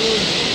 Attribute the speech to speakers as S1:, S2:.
S1: Good.